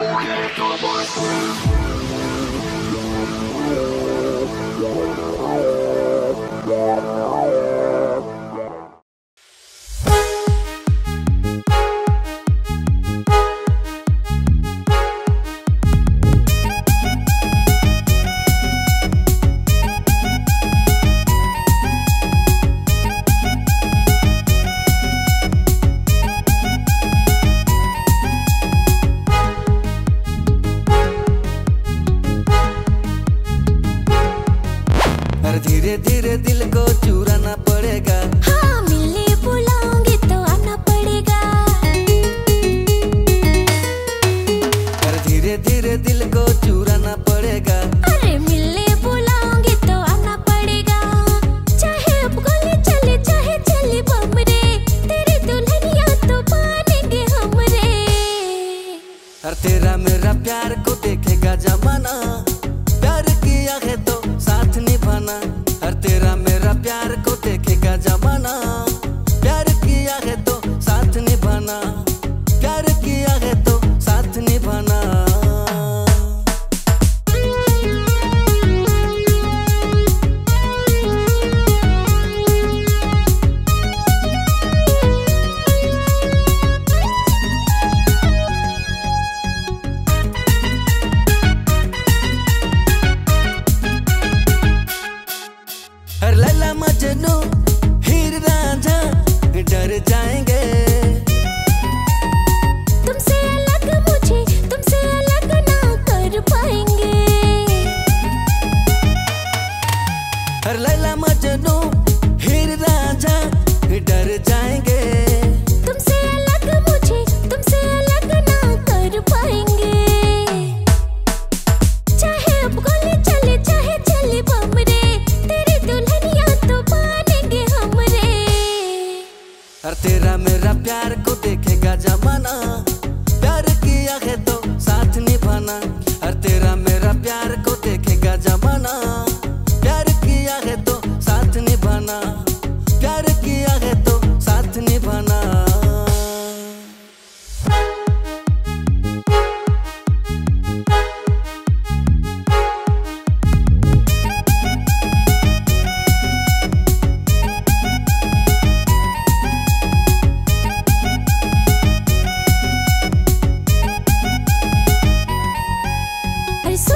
Oye, पर धीरे धीरे दिल को चुराना पड़ेगा। हाँ मिलने बुलाऊँगी तो आना पड़ेगा। पर धीरे धीरे दिल को चुराना पड़ेगा। अरे मिलने बुलाऊँगी तो आना पड़ेगा। चाहे अब गोली चले चाहे चले बम रे तेरी दुल्हनिया तो बनेंगे हम रे। हर तेरा मेरा प्यार को देखेगा जमाना। मेरा प्यार को देखेगा जमाना। प्यार किया है तो साथ निभाना। हर तेरा मेरा प्यार को देखेगा जमाना।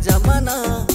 假面啊。